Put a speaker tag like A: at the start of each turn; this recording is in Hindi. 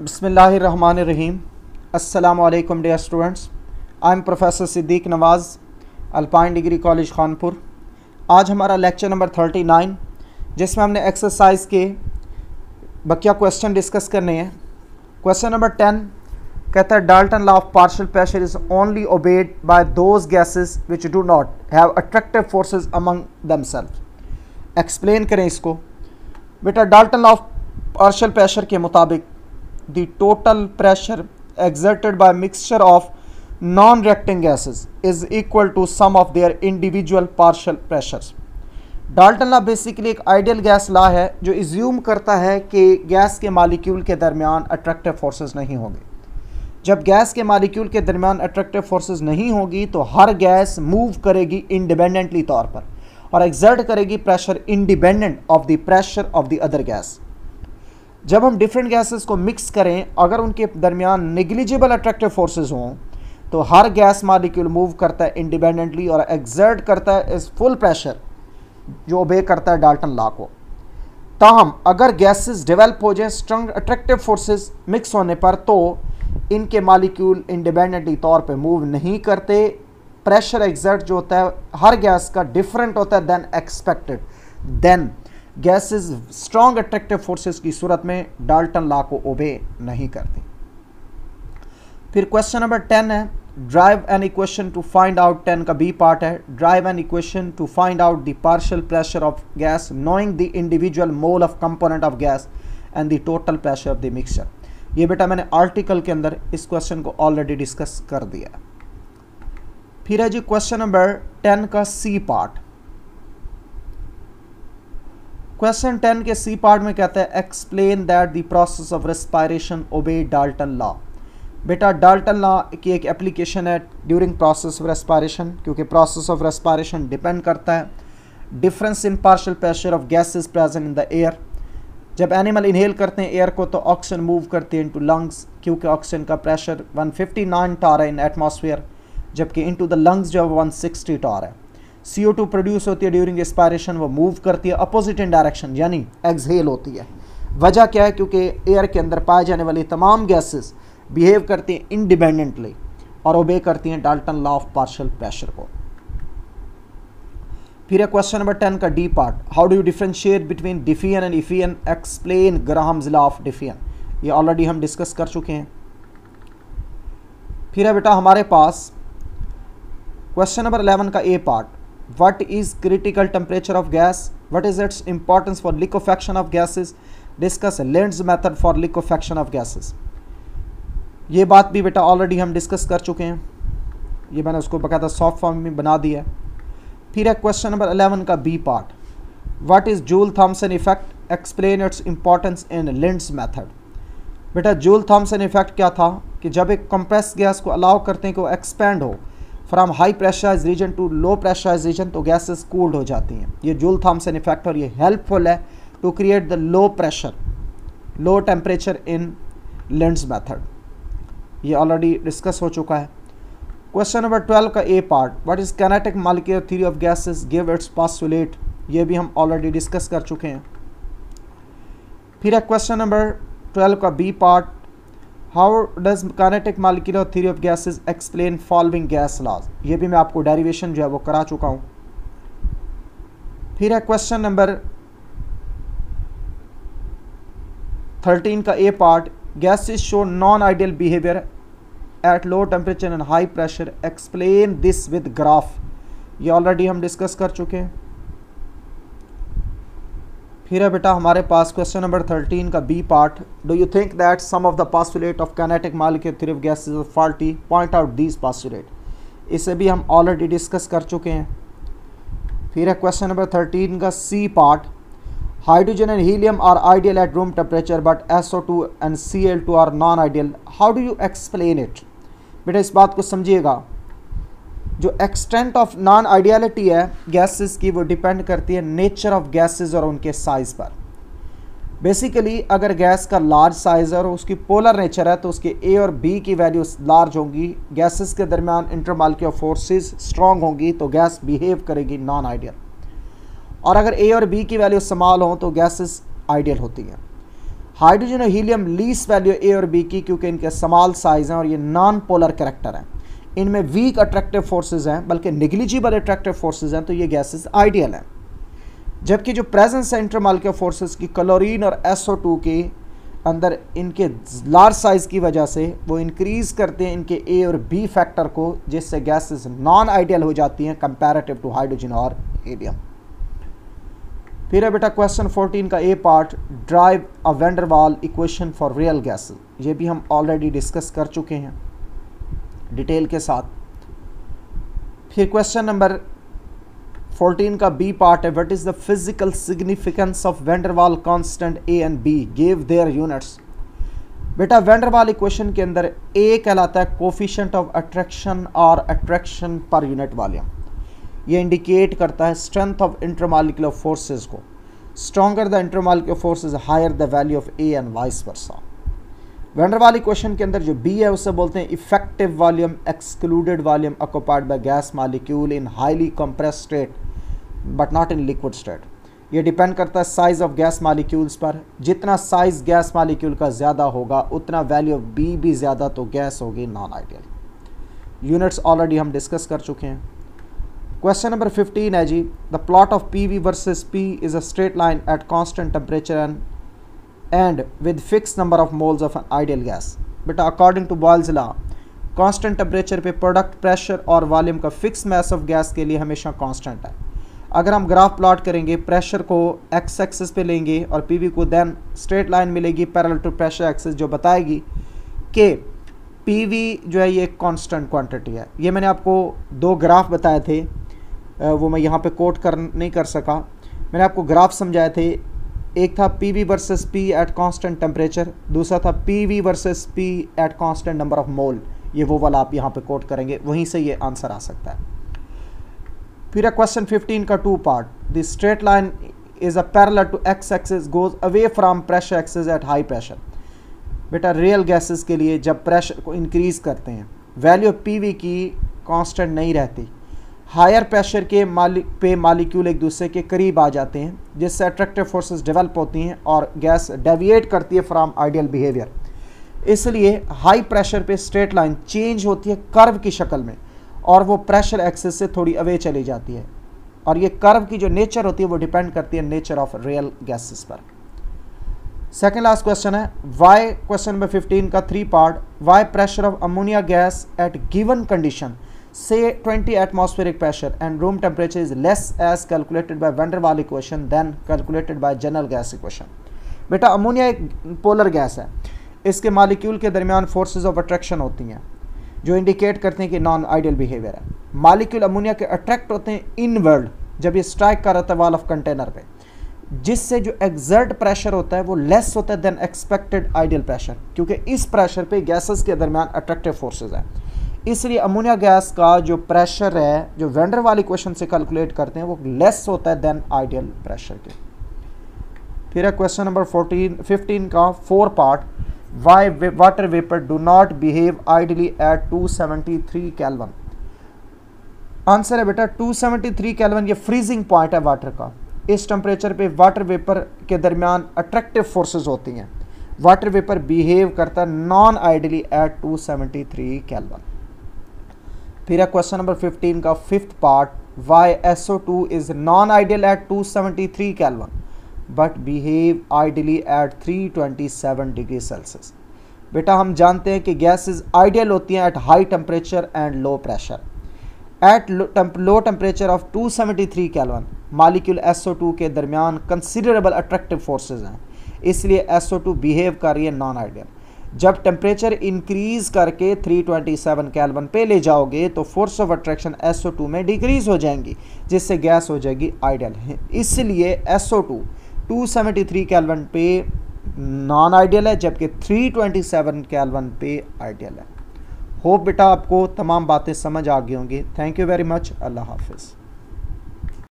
A: बसमीम अल्लाम dear students. I am professor Siddique Nawaz, Alpine degree college Khanpur. आज हमारा लेक्चर नंबर थर्टी नाइन, जिसमें हमने एक्सरसाइज के बकिया क्वेश्चन डिस्कस करने हैं। क्वेश्चन नंबर टेन कहता है Dalton law of partial pressure is only obeyed by those gases which do not have attractive forces among themselves explain करें इसको। बेटा Dalton law of partial pressure के मुताबिक the total pressure exerted by mixture of non-reacting gases is equal to sum of their individual partial pressures. Dalton law basically एक आइडियल गैस लॉ है, जो इज्यूम करता है कि गैस के मालिक्यूल के दरमियान अट्रैक्टिव फोर्सेस नहीं होंगे जब गैस के मालिक्यूल के दरमियान अट्रैक्टिव फोर्सेस नहीं होगी तो हर गैस मूव करेगी इंडिपेंडेंटली तौर पर और एग्जर्ट करेगी pressure independent of the pressure of the other gas जब हम डिफरेंट गैसेस को मिक्स करें, अगर उनके दरमियान निगलिजिबल अट्रैक्टिव फोर्सेस हों तो हर गैस मालिक्यूल मूव करता है इंडिपेंडेंटली और एग्जर्ट करता है इस फुल प्रेशर जो ओबे करता है डाल्टन लॉ को। ताहम, अगर गैसेस डेवलप हो जाए स्ट्रंग अट्रैक्टिव फोर्सेस मिक्स होने पर तो इनके मालिक्यूल इंडिपेंडेंटली तौर पे मूव नहीं करते। प्रेशर एग्जर्ट जो होता है, हर गैस का डिफरेंट होता है than expected then gases strong attractive forces की सूरत में डाल्टन लॉ को ओबे नहीं करती। फिर क्वेश्चन नंबर टेन है derive an equation to find out ten का बी पार्ट है। Derive an equation to find out the partial pressure of gas knowing the individual mole of component of gas and the total pressure of the mixture ये बेटा मैंने आर्टिकल के अंदर इस क्वेश्चन को ऑलरेडी डिस्कस कर दिया। फिर है जी क्वेश्चन नंबर टेन का सी पार्ट क्वेश्चन टेन के सी पार्ट में कहते हैं explain that the process of respiration ओबे डाल्टन लॉ बेटा डाल्टन लॉ की एक एप्लीकेशन है ड्यूरिंग प्रोसेस ऑफ़ रेस्पायरेशन क्योंकि प्रोसेस ऑफ़ रेस्पायरेशन डिपेंड करता है. Difference in partial pressure of gases present in the air जब एनिमल इनहेल करते हैं एयर को तो ऑक्सीजन मूव करते हैं इनटू लंग्स क्योंकि ऑक्सीजन का प्रेशर 159 टार है इन एटमॉस्फेयर जबकि इनटू द लंग्स जो है 160 टार है. CO2 प्रोड्यूस होती है ड्यूरिंग एस्पायरेशन वो मूव करती है अपोजिट इन डायरेक्शन यानी एक्सहेल होती है। वजह क्या है? क्योंकि एयर के अंदर पाए जाने वाली तमाम गैसेस बिहेव करती हैं इंडिपेंडेंटली और ओबे करती हैं Dalton law of partial pressure को। फिर है क्वेश्चन नंबर टेन का D part how do you differentiate between diffusion and effusion explain Graham's law of diffusion ये ऑलरेडी हम डिस्कस कर चुके हैं। फिर है बेटा हमारे पास क्वेश्चन नंबर इलेवन का A part what is critical temperature of gas? What is its importance for liquefaction of gases? Discuss Lenz's method for liquefaction of gases. ये बात भी बेटा ऑलरेडी हम डिस्कस कर चुके हैं। ये मैंने उसको बकायदा सॉफ्ट फॉर्म में बना दिया। फिर है क्वेश्चन नंबर अलेवन का B part what is Joule Thomson effect explain its importance in Linde's method बेटा जूल थॉमसन इफ़ेक्ट क्या था? कि जब एक कंप्रेस गैस को अलाउ करते हैं कि वो एक्सपेंड हो from high pressurize region to low pressurize region तो गैसेस कूल्ड हो जाती हैं। ये जूल थॉमसन इफ़ेक्ट और ये हेल्पफुल है to create the low pressure low temperature in Linde's method ये ऑलरेडी डिस्कस हो चुका है। क्वेश्चन नंबर ट्वेल्व का A part what is kinetic molecular theory of gases give its postulate ये भी हम ऑलरेडी डिस्कस कर चुके हैं। फिर है क्वेश्चन नंबर ट्वेल्व का B part how does kinetic molecular theory of gases explain following gas laws ये भी मैं आपको डेरिवेशन जो है वो करा चुका हूँ। फिर है क्वेश्चन नंबर थर्टीन का A part gases show non ideal behaviour at low temperature and high pressure explain this with graph ये ऑलरेडी हम डिस्कस कर चुके हैं। फिर है बेटा हमारे पास क्वेश्चन नंबर थर्टीन का B part do you think that some of the postulate of kinetic molecular theory of gas is faulty point out these postulate इसे भी हम ऑलरेडी डिस्कस कर चुके हैं. फिर है क्वेश्चन नंबर थर्टीन का C part hydrogen and helium are ideal at room temperature but S O two and C L two are non ideal how do you explain it बेटा इस बात को समझिएगा. जो एक्सटेंट ऑफ़ नॉन आइडियलिटी है गैसेस की, वो डिपेंड करती है नेचर ऑफ़ गैसेस और उनके साइज़ पर। बेसिकली अगर गैस का लार्ज साइज़ और उसकी पोलर नेचर है तो उसके ए और बी की वैल्यू लार्ज होंगी। गैसेस के दरमियान इंटरमालिक्यूलर फोर्सेस स्ट्रॉन्ग होंगी तो गैस बिहेव करेगी नॉन आइडियल और अगर ए और बी की वैल्यू समाल हों तो गैसेस आइडियल होती हैं। हाइड्रोजन और हीलियम लीस वैल्यू ए और बी की, क्योंकि इनके स्मॉल साइज़ हैं और ये नॉन पोलर करेक्टर हैं। इनमें वीक अट्रैक्टिव फोर्सेस हैं, बल्कि निगलिजिबल अट्रैक्टिव फोर्सेस हैं तो ये गैसेस आइडियल हैं। जबकि जो प्रेजेंस है इंटरमालिक्यूल फोर्सेस की क्लोरीन और SO2 के अंदर इनके लार्ज साइज़ की वजह से वो इंक्रीज़ करते हैं इनके ए और बी फैक्टर को, जिससे गैसेस नॉन आइडियल हो जाती हैं कंपैरेटिव टू हाइड्रोजन और हीलियम फिर है बेटा क्वेश्चन 14 का A part derive a van der Waals equation for real gas ये भी हम ऑलरेडी डिस्कस कर चुके हैं। डिटेल के साथ। फिर क्वेश्चन नंबर 14 का बी पार्ट है what is the physical significance of Van der Waals constant a and b give their units बेटा वेंडरवाल इक्वेशन के अंदर ए कहलाता है कोफिशेंट ऑफ़ अट्रैक्शन और अट्रैक्शन पर यूनिट वॉल्यूम ये इंडिकेट करता है स्ट्रेंथ ऑफ़ इंटरमालिकुलर फोर्सेस को। Stronger the intermolecular forces higher the value of a and vice versa Van der Waals question के अंदर जो बी है, उससे बोलते हैं effective volume excluded volume occupied by gas molecule in highly compress state but not in liquid state ये डिपेंड करता है साइज़ ऑफ़ गैस मालिक्यूल्स पर। जितना साइज़ गैस मालिक्यूल का ज़्यादा होगा, उतना वैल्यू ऑफ़ बी भी ज़्यादा तो गैस होगी नॉन आइडियल यूनिट्स ऑलरेडी हम डिस्कस कर चुके हैं। क्वेश्चन नंबर 15 है जी। The plot of P V versus P is a straight line at constant temperature and and with fix number of moles of ideal gas बेटा according to Boyle's law constant temperature पे प्रोडक्ट प्रेशर और वॉल्यूम का फिक्स मैस ऑफ़ गैस के लिए हमेशा कांस्टेंट है। अगर हम ग्राफ प्लॉट करेंगे प्रेशर को एक्स एक्सिस पे लेंगे और पीवी को देन स्ट्रेट लाइन मिलेगी पैरल टू प्रेशर एक्सिस जो बताएगी कि पीवी जो है ये कांस्टेंट क्वांटिटी है। ये मैंने आपको दो ग्राफ बताए थे वो मैं यहाँ पे कोट कर, नहीं कर सका। मैंने आपको ग्राफ समझाए थे एक था P V versus P at constant temperature दूसरा था P V versus P at constant number of mole ये वो वाला आप यहाँ पे कोट करेंगे, वहीं से ये आंसर आ सकता है। फिर है क्वेश्चन 15 का two part the straight line is a parallel to X axis goes away from pressure axis at high pressure बेटा रियल गैसेस के लिए जब प्रेशर को इंक्रीज करते हैं वैल्यू पीवी की कांस्टेंट नहीं रहती हायर प्रेशर के मालिक पे मालिक्यूल एक दूसरे के करीब आ जाते हैं, जिससे अट्रैक्टिव फोर्सेस डेवलप होती हैं और गैस डेविएट करती है फ्रॉम आइडियल बिहेवियर इसलिए हाई प्रेशर पे स्ट्रेट लाइन चेंज होती है कर्व की शक्ल में और वो प्रेशर एक्सेस से थोड़ी अवे चली जाती है और ये कर्व की जो नेचर होती है वो डिपेंड करती है नेचर ऑफ़ रियल गैसेस पर. सेकेंड लास्ट क्वेश्चन है वाई क्वेश्चन नंबर फिफ्टीन का three part why pressure of ammonia gas at given condition से 20 atmospheric pressure and room temperature is less as calculated by van der Waals equation than calculated by general gas equation बेटा अमोनिया एक पोलर गैस है। इसके मालिक्यूल के दरमियान फोर्सेज ऑफ़ अट्रैक्शन होती हैं, जो इंडिकेट करते हैं कि नॉन आइडियल बिहेवियर है। मालिक्यूल अमोनिया के अट्रैक्ट होते हैं इनवर्ड जब ये स्ट्राइक कर रहा है वाल ऑफ़ कंटेनर पे। जिससे जो एग्जर्ट प्रेशर होता है, वो लेस होता है देन एक्सपेक्टेड आइडियल प्रेशर क्योंकि इस प्रेशर पे गैसेस के दरमियान अट्रैक्टिव फोर्सेज हैं। इसलिए अमोनिया गैस का जो प्रेशर है, जो वेंडर वाली क्वेश्चन से कैलकुलेट करते हैं, वो लेस होता है देन आइडियल प्रेशर के। फिर है क्वेश्चन नंबर फोर्टीन फिफ्टीन का four part why water vapor do not behave ideally at 273 Kelvin? Answer है बेटा 273 केल्विन ये फ्रीजिंग पॉइंट है वाटर का। इस टेम्परेचर पे वाटर वेपर के दरमियान अट्रैक्टिव फोर्सेस होती हैं। वाटर वेपर बिहेव करता है नॉन आइडली एट 273 केल्विन फिर है क्वेश्चन नंबर 15 का fifth part why SO2 is non ideal at 273 Kelvin but behave ideally at 327 degree Celsius बेटा, हम जानते हैं कि गैसेस आइडियल होती हैं at high temperature and low pressure at low temperature of 273 seventy three Kelvin molecule two के दरमियान कंसिडरेबल अट्रैक्टिव फोर्सेज हैं. इसलिए टू बिहेव कर रही है नॉन आइडियल जब टेम्परेचर इंक्रीज करके 327 कैलवन पे ले जाओगे तो फोर्स ऑफ़ अट्रैक्शन टू में डिक्रीज हो जाएँगी, जिससे गैस हो जाएगी आइडियल इसलिए टू 273 केल्विन पे नॉन आइडियल है, जबकि 327 केल्विन पे आइडियल है. होप बेटा आपको तमाम बातें समझ आ गई होंगी. थैंक यू वेरी मच अल्लाह हाफिज़.